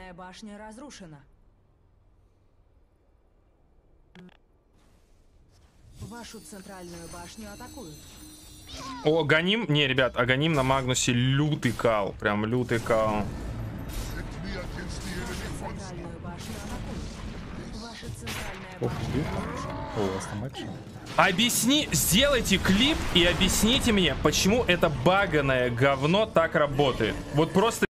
центральная башня разрушена. Вашу центральную башню атакуют. О, гоним... Не, ребят, а гоним на Магнусе лютый кал. Прям лютый кал. Ох, О, у вас там экшен. Объясни, сделайте клип и объясните мне, почему это баганое говно так работает. Вот просто